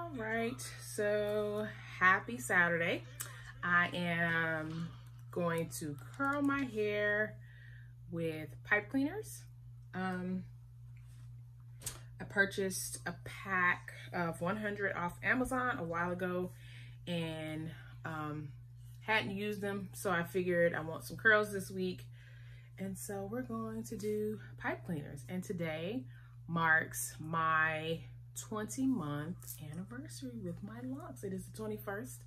All right, so happy Saturday. I am going to curl my hair with pipe cleaners. Um, I purchased a pack of 100 off Amazon a while ago and um, hadn't used them. So I figured I want some curls this week. And so we're going to do pipe cleaners. And today marks my 20 month anniversary with my locks. It is the 21st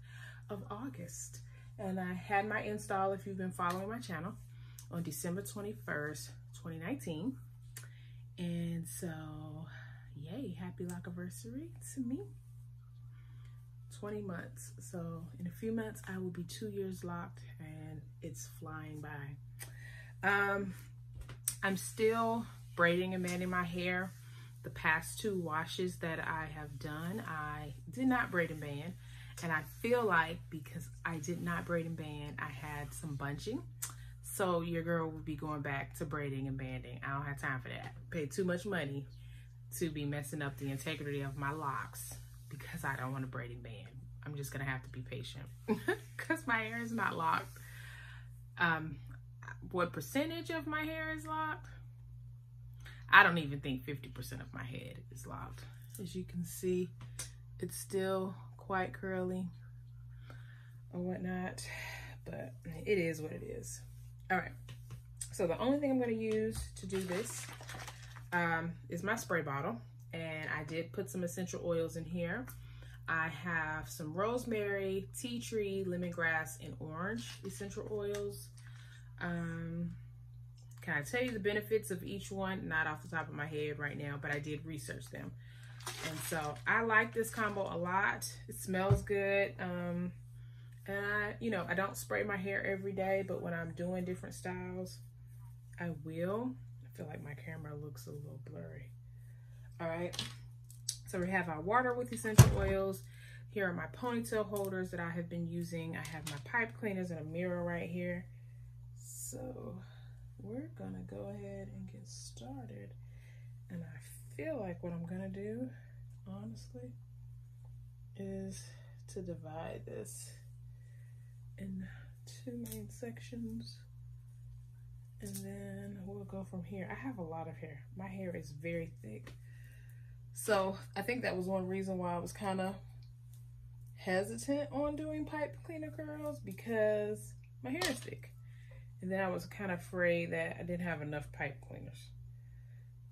of August. And I had my install, if you've been following my channel, on December 21st, 2019. And so, yay, happy lock anniversary to me. 20 months. So in a few months, I will be two years locked and it's flying by. Um, I'm still braiding and banding my hair. The past two washes that I have done, I did not braid and band. And I feel like because I did not braid and band, I had some bunching. So your girl will be going back to braiding and banding. I don't have time for that. Pay too much money to be messing up the integrity of my locks because I don't want to braid and band. I'm just gonna have to be patient because my hair is not locked. Um, what percentage of my hair is locked? I don't even think 50% of my head is locked. As you can see, it's still quite curly or whatnot, but it is what it is. All right, so the only thing I'm gonna use to do this um, is my spray bottle. And I did put some essential oils in here. I have some rosemary, tea tree, lemongrass, and orange essential oils. Um, can I tell you the benefits of each one? Not off the top of my head right now, but I did research them. And so I like this combo a lot. It smells good. Um, and I, you know, I don't spray my hair every day, but when I'm doing different styles, I will. I feel like my camera looks a little blurry. All right. So we have our water with essential oils. Here are my ponytail holders that I have been using. I have my pipe cleaners and a mirror right here. So we're gonna go ahead and get started. And I feel like what I'm gonna do, honestly, is to divide this in two main sections. And then we'll go from here. I have a lot of hair. My hair is very thick. So I think that was one reason why I was kind of hesitant on doing pipe cleaner curls because my hair is thick. And then I was kind of afraid that I didn't have enough pipe cleaners.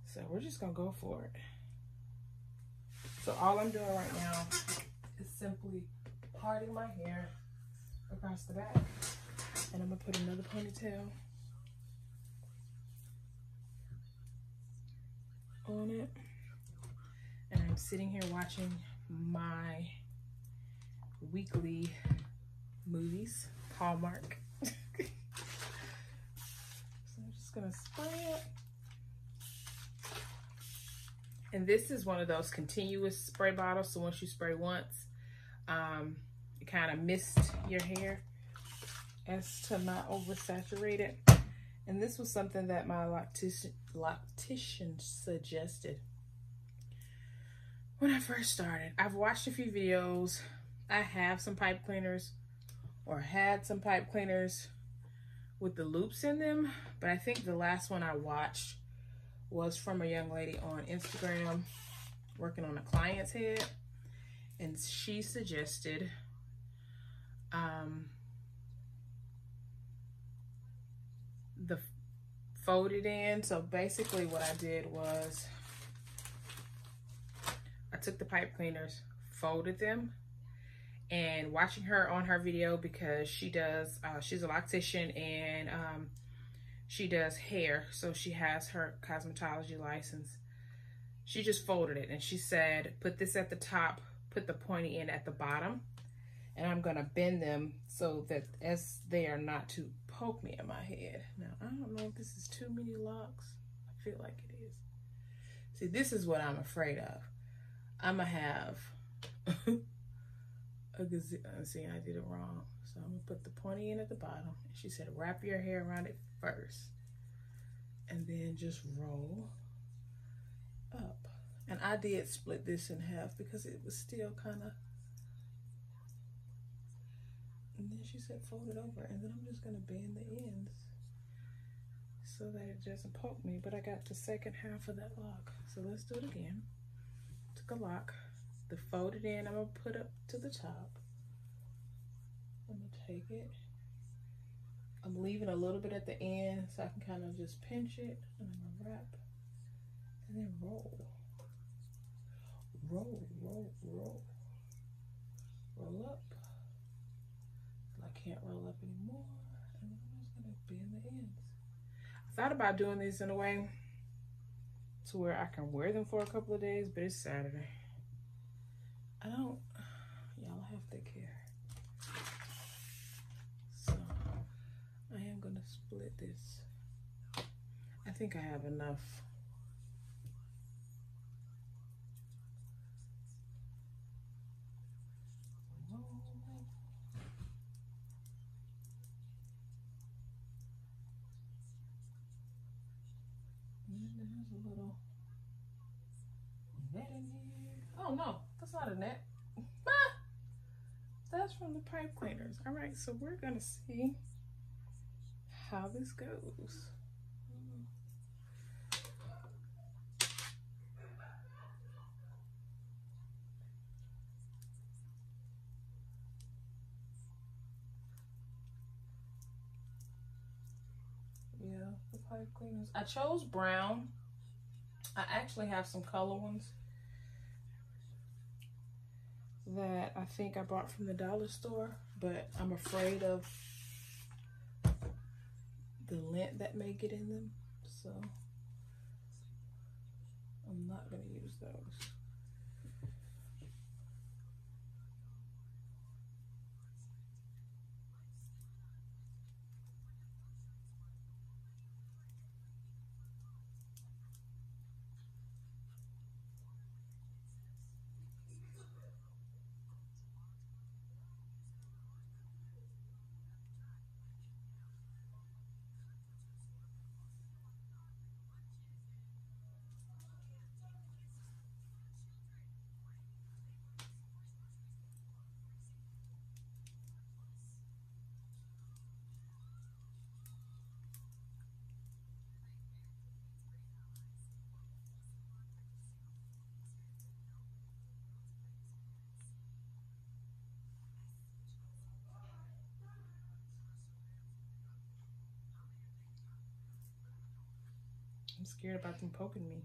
So we're just gonna go for it. So all I'm doing right now is simply parting my hair across the back. And I'm gonna put another ponytail on it. And I'm sitting here watching my weekly movies, Hallmark. so I'm just gonna spray it. And this is one of those continuous spray bottles. So once you spray once, um, it kind of mist your hair as to not oversaturate it. And this was something that my loctician, loctician suggested when I first started. I've watched a few videos. I have some pipe cleaners or had some pipe cleaners with the loops in them. But I think the last one I watched was from a young lady on Instagram working on a client's head. And she suggested um, the folded in. So basically what I did was I took the pipe cleaners, folded them, and watching her on her video because she does, uh, she's a loctician and um, she does hair. So she has her cosmetology license. She just folded it and she said, put this at the top, put the pointy end at the bottom. And I'm gonna bend them so that as they are not to poke me in my head. Now, I don't know if this is too many locks. I feel like it is. See, this is what I'm afraid of. I'm gonna have a gazillion. Uh, see, I did it wrong. So I'm gonna put the pointy end at the bottom. She said, wrap your hair around it first. And then just roll up. And I did split this in half because it was still kind of and then she said fold it over and then I'm just to bend the ends so that it doesn't poke me. But I got the second half of that lock. So let's do it again. Took a lock, the folded in I'm to put up to the top. I'm take it. I'm leaving a little bit at the end so I can kind of just pinch it and I'm to wrap and then roll. Roll, roll, roll. Roll up I can't roll up anymore. And I'm just gonna bend the ends. I thought about doing these in a way to where I can wear them for a couple of days, but it's Saturday. I don't, y'all have to care. So I am gonna split this. I think I have enough There's a little. Oh no, that's not a net. Ah, that's from the pipe cleaners. All right, so we're gonna see how this goes. Yeah, the pipe cleaners. I chose brown. I actually have some color ones that I think I bought from the dollar store, but I'm afraid of the lint that may get in them. So I'm not going to use those. I'm scared about them poking me.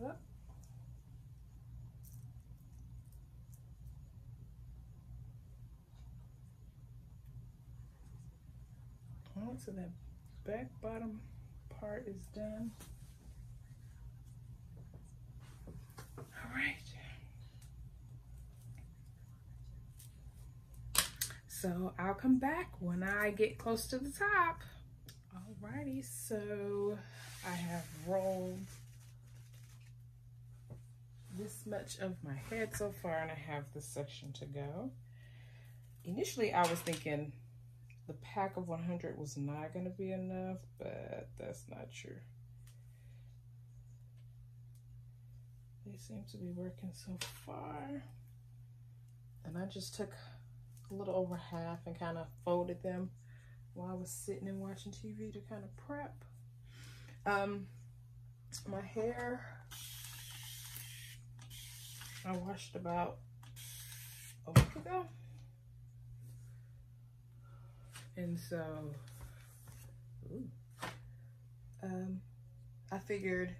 Right, so that back bottom part is done. All right. So I'll come back when I get close to the top. Alrighty, so I have rolled this much of my head so far and I have this section to go. Initially, I was thinking the pack of 100 was not going to be enough, but that's not true. They seem to be working so far. And I just took a little over half and kind of folded them while I was sitting and watching TV to kind of prep. Um, my hair, I washed about a week ago. And so, um, I figured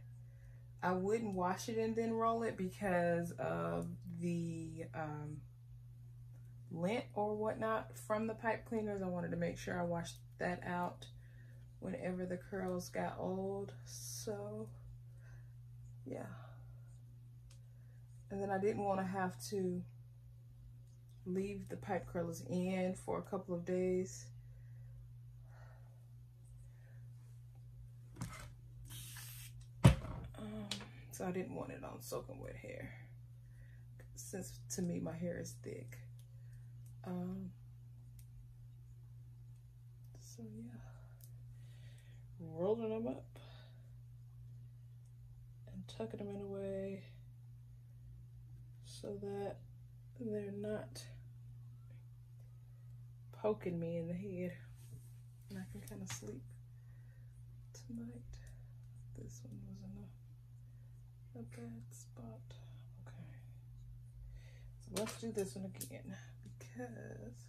I wouldn't wash it and then roll it because of the um, lint or whatnot from the pipe cleaners. I wanted to make sure I washed that out whenever the curls got old. So, yeah. And then I didn't want to have to leave the pipe curlers in for a couple of days So I didn't want it on soaking wet hair. Since to me, my hair is thick. Um, so yeah, rolling them up and tucking them in a way so that they're not poking me in the head and I can kind of sleep tonight. This one was enough a bad spot. Okay. So let's do this one again because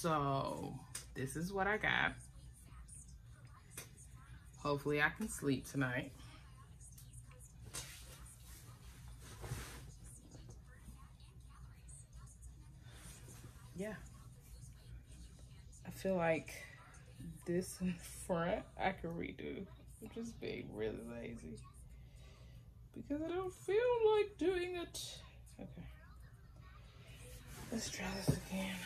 So this is what I got. Hopefully I can sleep tonight. Yeah. I feel like this in front I could redo. I'm just being really lazy. Because I don't feel like doing it. Okay. Let's try this again.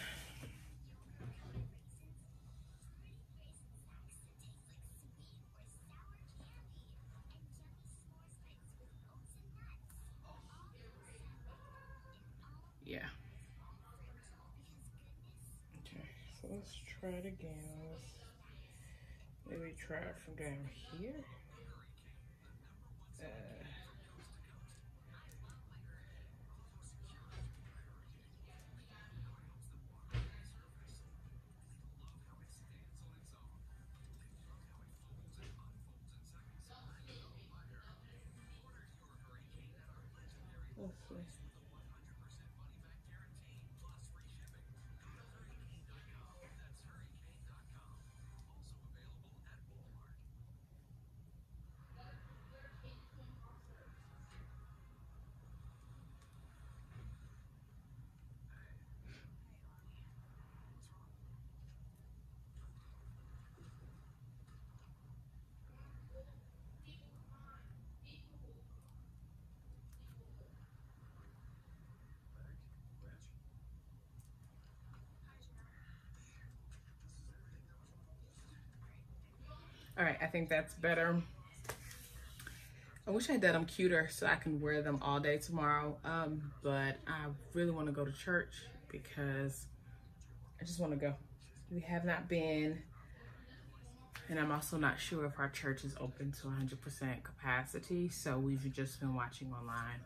Yeah. Okay, so let's try it again. Let's maybe try it from down here. Uh, let's see. All right, I think that's better. I wish I had done them cuter so I can wear them all day tomorrow. Um, but I really want to go to church because I just want to go. We have not been, and I'm also not sure if our church is open to 100% capacity. So we've just been watching online.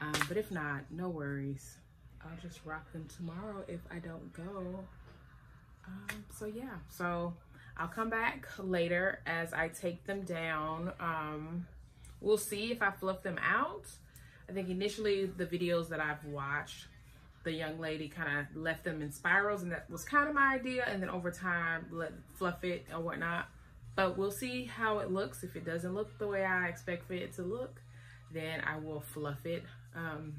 Um, but if not, no worries. I'll just rock them tomorrow if I don't go. Um, so yeah, so I'll come back later as I take them down. Um, we'll see if I fluff them out. I think initially the videos that I've watched, the young lady kind of left them in spirals and that was kind of my idea. And then over time, let fluff it or whatnot. But we'll see how it looks. If it doesn't look the way I expect for it to look, then I will fluff it. Um,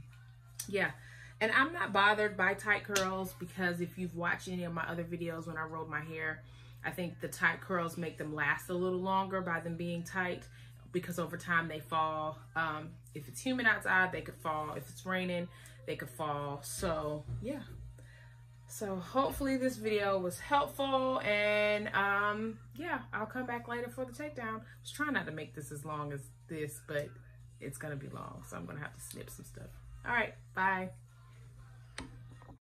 yeah. And I'm not bothered by tight curls because if you've watched any of my other videos when I rolled my hair, I think the tight curls make them last a little longer by them being tight because over time they fall. Um, if it's humid outside, they could fall. If it's raining, they could fall. So yeah. So hopefully this video was helpful and um, yeah, I'll come back later for the takedown. I was trying not to make this as long as this, but it's gonna be long. So I'm gonna have to snip some stuff. All right, bye.